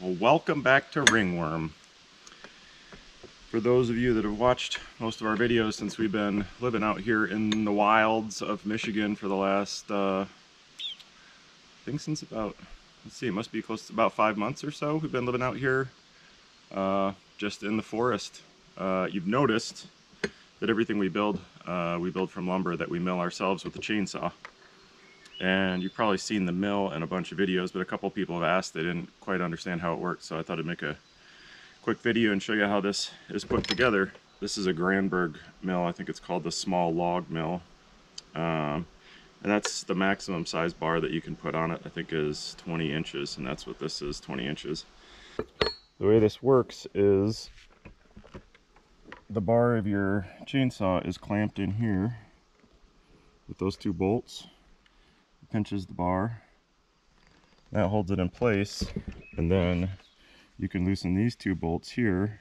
Well, welcome back to Ringworm. For those of you that have watched most of our videos since we've been living out here in the wilds of Michigan for the last, uh, I think since about, let's see, it must be close to about five months or so. We've been living out here uh, just in the forest. Uh, you've noticed that everything we build, uh, we build from lumber that we mill ourselves with a chainsaw and you've probably seen the mill in a bunch of videos, but a couple people have asked, they didn't quite understand how it works, so I thought I'd make a quick video and show you how this is put together. This is a Granberg mill, I think it's called the small log mill. Um, and that's the maximum size bar that you can put on it, I think is 20 inches, and that's what this is, 20 inches. The way this works is the bar of your chainsaw is clamped in here with those two bolts pinches the bar. That holds it in place. And then you can loosen these two bolts here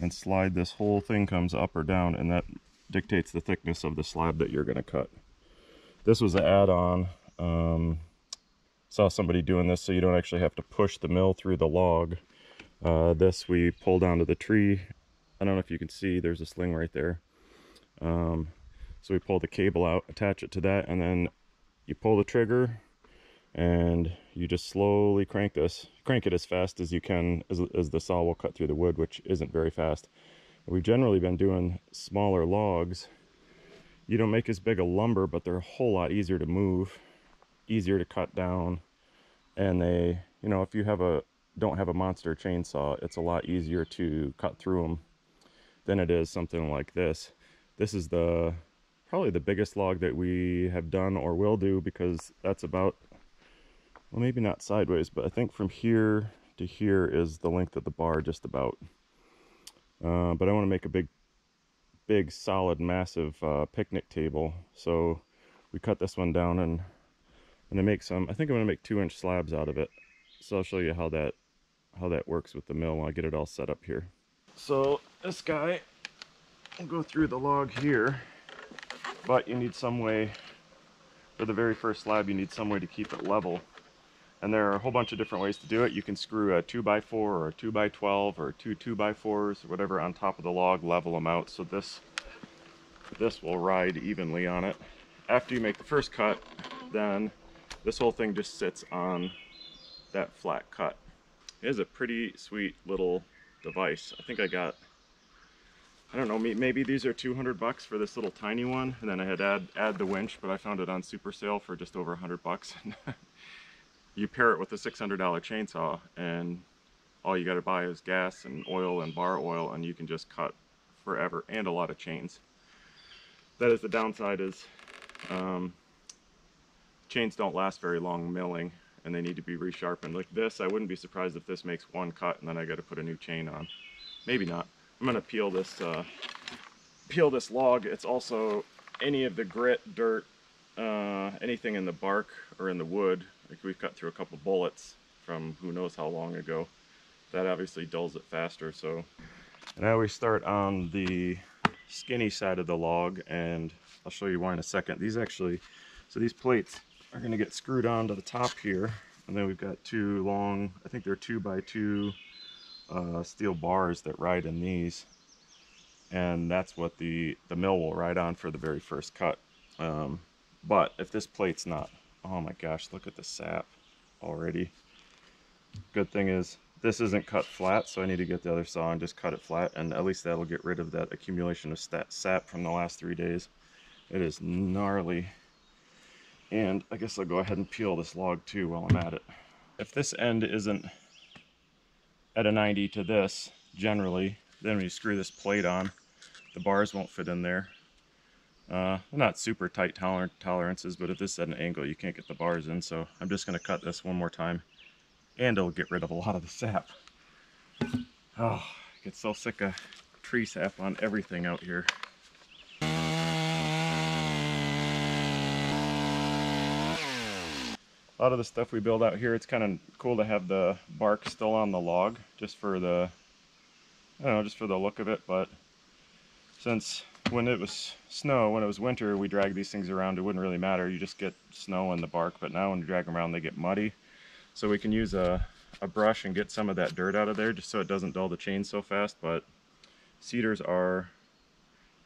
and slide this whole thing comes up or down and that dictates the thickness of the slab that you're going to cut. This was an add-on. Um, saw somebody doing this so you don't actually have to push the mill through the log. Uh, this we pull down to the tree. I don't know if you can see, there's a sling right there. Um, so we pull the cable out, attach it to that, and then you pull the trigger and you just slowly crank this crank it as fast as you can as, as the saw will cut through the wood which isn't very fast. We've generally been doing smaller logs. You don't make as big a lumber but they're a whole lot easier to move easier to cut down and they you know if you have a don't have a monster chainsaw it's a lot easier to cut through them than it is something like this. This is the probably the biggest log that we have done or will do because that's about, well maybe not sideways, but I think from here to here is the length of the bar just about. Uh, but I want to make a big, big, solid, massive uh, picnic table. So we cut this one down and gonna make some, I think I'm gonna make two inch slabs out of it. So I'll show you how that, how that works with the mill when I get it all set up here. So this guy, I'll go through the log here but you need some way for the very first slab you need some way to keep it level. And there are a whole bunch of different ways to do it. You can screw a 2x4 or a 2x12 or two 2x4s or whatever on top of the log level them out. So this this will ride evenly on it. After you make the first cut then this whole thing just sits on that flat cut. It is a pretty sweet little device. I think I got I don't know, maybe these are 200 bucks for this little tiny one, and then I had add, add the winch, but I found it on super sale for just over 100 bucks. you pair it with a $600 chainsaw, and all you gotta buy is gas and oil and bar oil, and you can just cut forever, and a lot of chains. That is the downside is um, chains don't last very long milling, and they need to be resharpened. Like this, I wouldn't be surprised if this makes one cut, and then I gotta put a new chain on. Maybe not. I'm gonna peel this uh, peel this log. It's also any of the grit, dirt, uh, anything in the bark or in the wood. Like we've cut through a couple bullets from who knows how long ago. That obviously dulls it faster. So, and I always start on the skinny side of the log, and I'll show you why in a second. These actually, so these plates are gonna get screwed onto the top here, and then we've got two long. I think they're two by two uh, steel bars that ride in these. And that's what the the mill will ride on for the very first cut. Um, but if this plate's not oh my gosh look at the sap already. Good thing is this isn't cut flat so I need to get the other saw and just cut it flat. And at least that'll get rid of that accumulation of sap from the last three days. It is gnarly. And I guess I'll go ahead and peel this log too while I'm at it. If this end isn't at a 90 to this generally. Then when you screw this plate on the bars won't fit in there. Uh, not super tight toler tolerances but if this is at an angle you can't get the bars in so I'm just going to cut this one more time and it'll get rid of a lot of the sap. Oh I get so sick of tree sap on everything out here a lot of the stuff we build out here, it's kind of cool to have the bark still on the log, just for the, I don't know, just for the look of it, but since when it was snow, when it was winter, we drag these things around, it wouldn't really matter, you just get snow in the bark, but now when you drag them around, they get muddy. So we can use a, a brush and get some of that dirt out of there just so it doesn't dull the chain so fast, but cedars are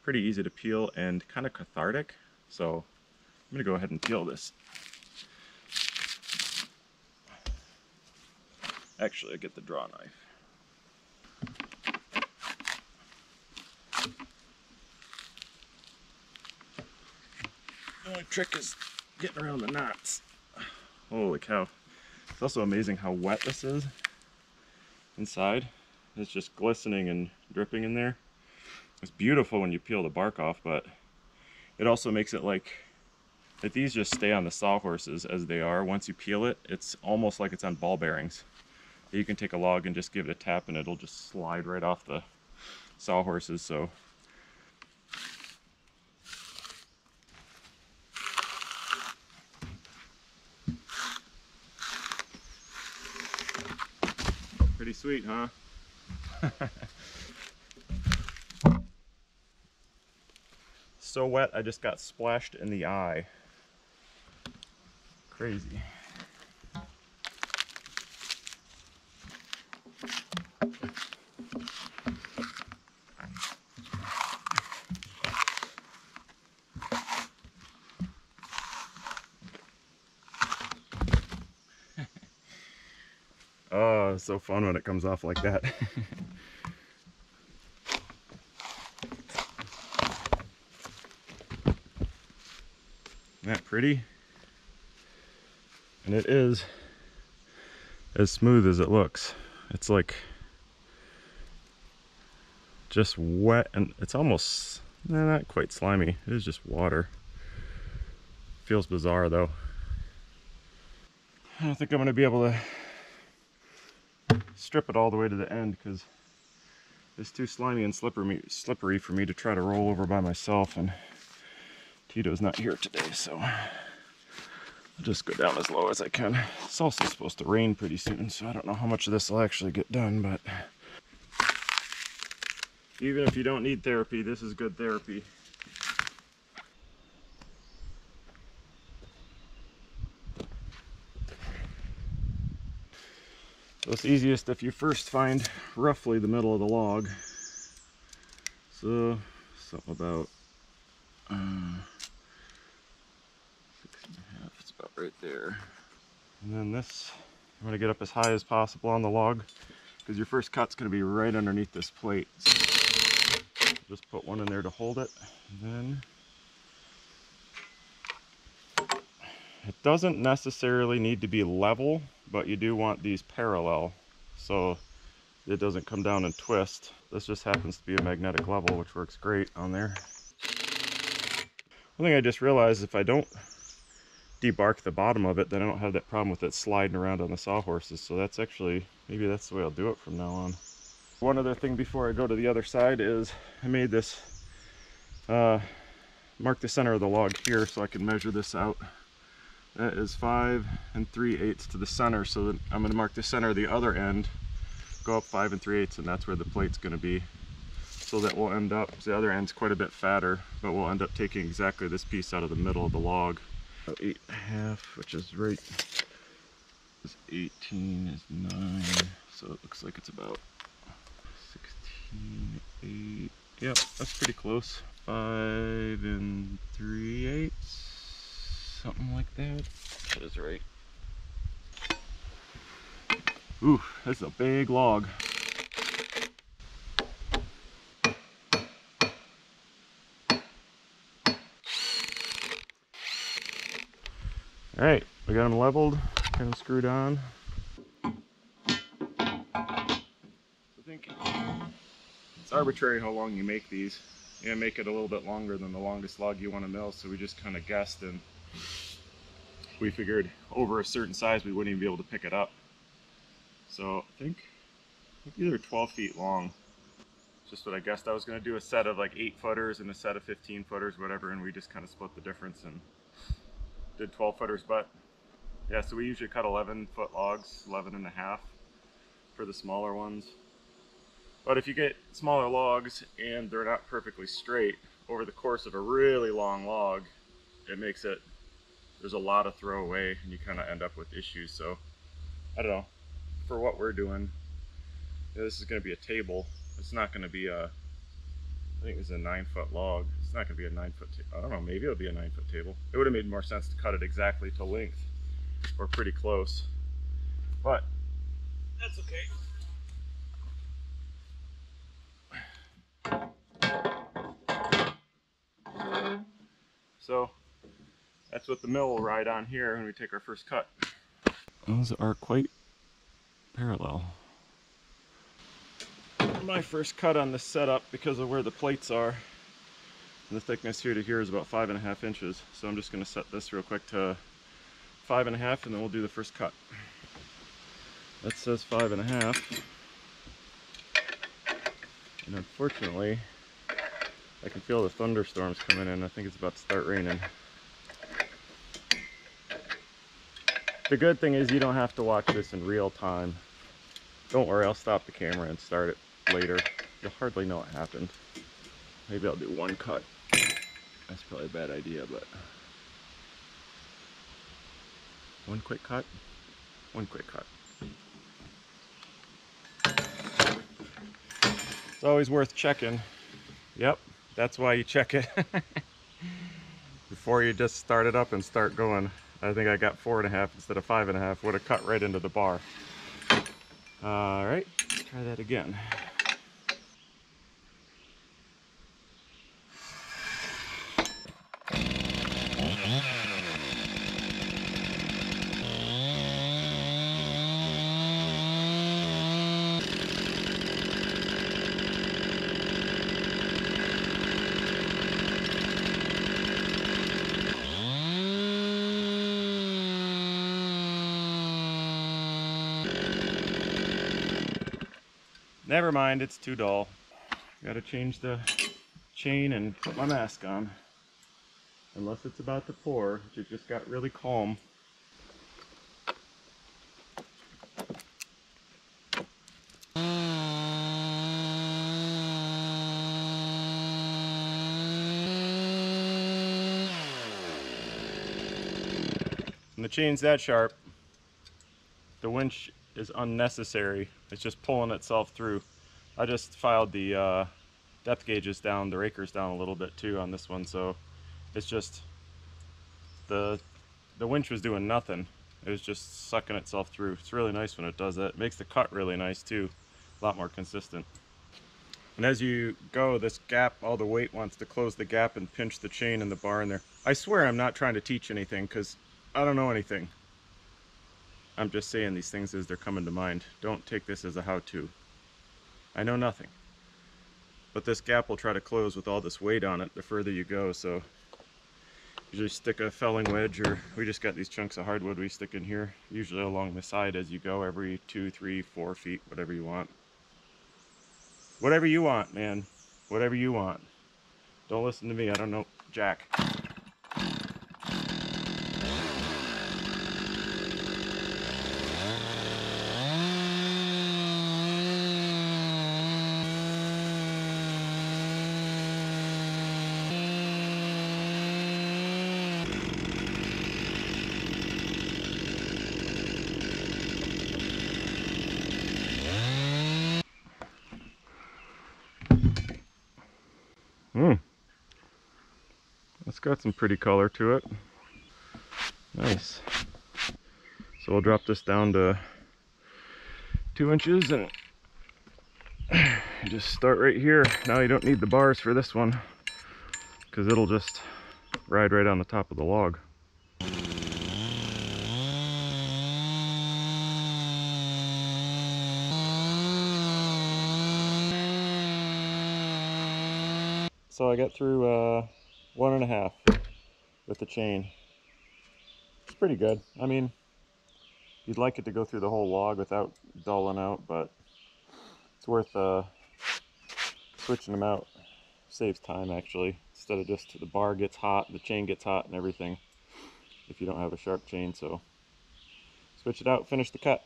pretty easy to peel and kind of cathartic. So I'm gonna go ahead and peel this. Actually, I get the draw knife. The only trick is getting around the knots. Holy cow. It's also amazing how wet this is inside. It's just glistening and dripping in there. It's beautiful when you peel the bark off, but it also makes it like if these just stay on the sawhorses as they are, once you peel it, it's almost like it's on ball bearings. You can take a log and just give it a tap and it'll just slide right off the sawhorses. So pretty sweet, huh? so wet, I just got splashed in the eye. Crazy. Oh, so fun when it comes off like that. Isn't that pretty? And it is as smooth as it looks. It's like just wet and it's almost not quite slimy. It is just water. Feels bizarre though. I don't think I'm gonna be able to strip it all the way to the end because it's too slimy and slippery, slippery for me to try to roll over by myself and Tito's not here today, so I'll just go down as low as I can. It's also supposed to rain pretty soon, so I don't know how much of this will actually get done, but even if you don't need therapy, this is good therapy. So it's easiest if you first find roughly the middle of the log. So something about uh, six and a half, it's about right there. And then this, I'm gonna get up as high as possible on the log because your first cut's gonna be right underneath this plate. So just put one in there to hold it. And then it doesn't necessarily need to be level, but you do want these parallel so it doesn't come down and twist. This just happens to be a magnetic level, which works great on there. One thing I just realized, if I don't debark the bottom of it, then I don't have that problem with it sliding around on the sawhorses. So that's actually, maybe that's the way I'll do it from now on. One other thing before I go to the other side is I made this, uh, mark the center of the log here so I can measure this out. That is five and three eighths to the center. So that I'm gonna mark the center of the other end, go up five and three eighths, and that's where the plate's gonna be. So that we'll end up, the other end's quite a bit fatter, but we'll end up taking exactly this piece out of the middle of the log. About eight and a half, which is right, is 18 is nine. So it looks like it's about 16, eight. Yep, that's pretty close. Five and three eighths something like that. That is right. Ooh, this is a big log. All right, we got them leveled, them screwed on. I think it's arbitrary how long you make these. You make it a little bit longer than the longest log you want to mill, so we just kind of guessed and we figured over a certain size we wouldn't even be able to pick it up. So I think, I think these are 12 feet long. Just what I guessed. I was going to do a set of like 8 footers and a set of 15 footers, whatever, and we just kind of split the difference and did 12 footers. But yeah, so we usually cut 11 foot logs, 11 and a half for the smaller ones. But if you get smaller logs and they're not perfectly straight, over the course of a really long log, it makes it there's a lot of throwaway and you kind of end up with issues. So I don't know. for what we're doing, this is going to be a table. It's not going to be a, I think it's a nine foot log. It's not going to be a nine foot, I don't know, maybe it'll be a nine foot table. It would have made more sense to cut it exactly to length or pretty close. But that's okay. So that's what the mill will ride on here when we take our first cut. Those are quite parallel. My first cut on this setup because of where the plates are. And the thickness here to here is about five and a half inches. So I'm just gonna set this real quick to five and a half and then we'll do the first cut. That says five and a half. And unfortunately, I can feel the thunderstorms coming in. I think it's about to start raining. The good thing is you don't have to watch this in real time. Don't worry, I'll stop the camera and start it later. You'll hardly know what happened. Maybe I'll do one cut. That's probably a bad idea, but... One quick cut, one quick cut. It's always worth checking. Yep, that's why you check it. Before you just start it up and start going. I think I got four and a half instead of five and a half. Would have cut right into the bar. All right, try that again. Never mind, it's too dull. Gotta change the chain and put my mask on. Unless it's about to pour, which it just got really calm. When the chain's that sharp, the winch is unnecessary. It's just pulling itself through. I just filed the uh, depth gauges down, the rakers down a little bit too on this one, so it's just the the winch was doing nothing. It was just sucking itself through. It's really nice when it does that. It makes the cut really nice too, a lot more consistent. And as you go, this gap, all the weight wants to close the gap and pinch the chain in the bar in there. I swear I'm not trying to teach anything because I don't know anything. I'm just saying these things as they're coming to mind. Don't take this as a how-to. I know nothing. But this gap will try to close with all this weight on it the further you go, so usually stick a felling wedge or we just got these chunks of hardwood we stick in here, usually along the side as you go every two, three, four feet, whatever you want. Whatever you want, man. Whatever you want. Don't listen to me, I don't know Jack. Hmm. It's got some pretty color to it. Nice. So we'll drop this down to two inches and just start right here. Now you don't need the bars for this one because it'll just ride right on the top of the log. So I got through uh, one and a half with the chain. It's pretty good. I mean, you'd like it to go through the whole log without dulling out, but it's worth uh, switching them out. Saves time actually. Instead of just the bar gets hot, the chain gets hot and everything if you don't have a sharp chain. So switch it out, finish the cut.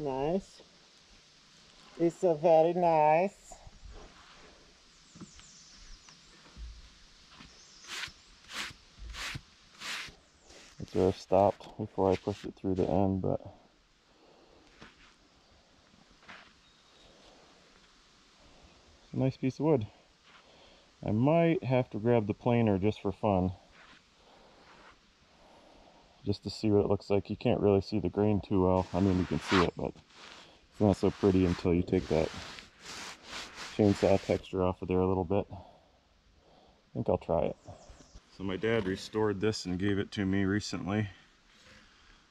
nice. It's a very nice. I where I stopped before I pushed it through the end, but nice piece of wood. I might have to grab the planer just for fun. Just to see what it looks like. You can't really see the grain too well. I mean, you can see it, but it's not so pretty until you take that chainsaw texture off of there a little bit. I think I'll try it. So my dad restored this and gave it to me recently.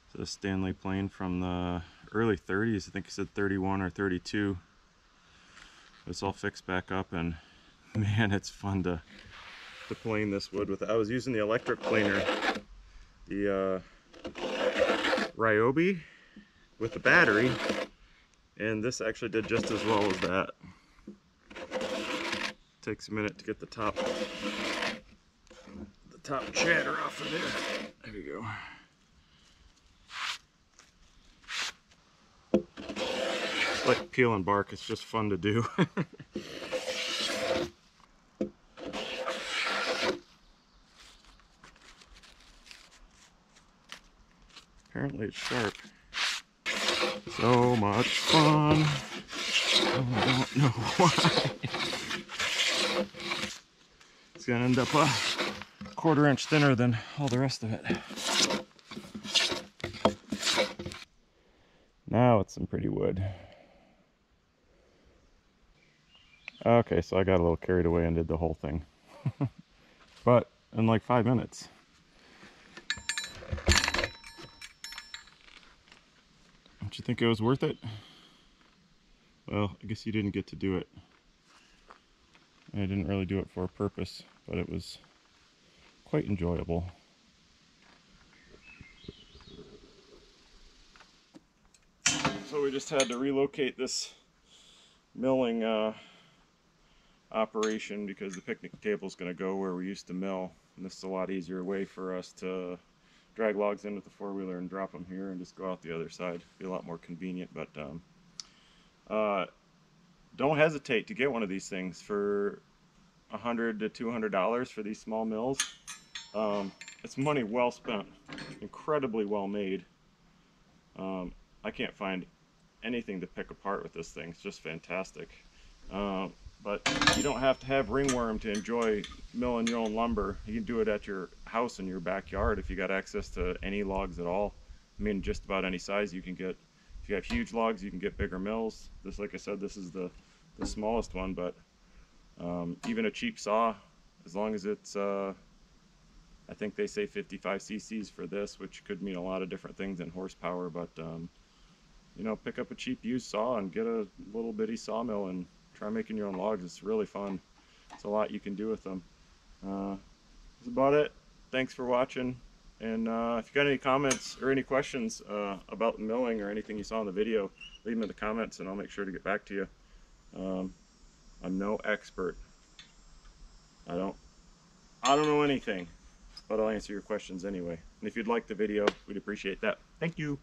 It's a Stanley plane from the early 30s. I think he said 31 or 32. It's all fixed back up and man, it's fun to, to plane this wood with. I was using the electric planer, the uh, Ryobi with the battery, and this actually did just as well as that. Takes a minute to get the top, the top chatter off of there. There we go. It's like peeling bark, it's just fun to do. Apparently it's sharp. So much fun. Oh, I don't know why. It's gonna end up a quarter inch thinner than all the rest of it. Now it's some pretty wood. Okay, so I got a little carried away and did the whole thing. but in like five minutes. You think it was worth it? Well, I guess you didn't get to do it. I didn't really do it for a purpose, but it was quite enjoyable. So we just had to relocate this milling uh, operation because the picnic table is going to go where we used to mill. And this is a lot easier way for us to drag logs in with the four-wheeler and drop them here and just go out the other side. Be a lot more convenient, but um, uh, don't hesitate to get one of these things for a hundred to two hundred dollars for these small mills. Um, it's money well spent, incredibly well made. Um, I can't find anything to pick apart with this thing. It's just fantastic. Um, but you don't have to have ringworm to enjoy milling your own lumber. You can do it at your house in your backyard if you got access to any logs at all. I mean, just about any size you can get. If you have huge logs, you can get bigger mills. This, like I said, this is the, the smallest one, but um, even a cheap saw, as long as it's, uh, I think they say 55 cc's for this, which could mean a lot of different things in horsepower, but um, you know, pick up a cheap used saw and get a little bitty sawmill and try making your own logs. It's really fun. It's a lot you can do with them. Uh, that's about it. Thanks for watching. And uh, if you got any comments or any questions uh, about milling or anything you saw in the video, leave them in the comments and I'll make sure to get back to you. Um, I'm no expert. I don't, I don't know anything, but I'll answer your questions anyway. And if you'd like the video, we'd appreciate that. Thank you.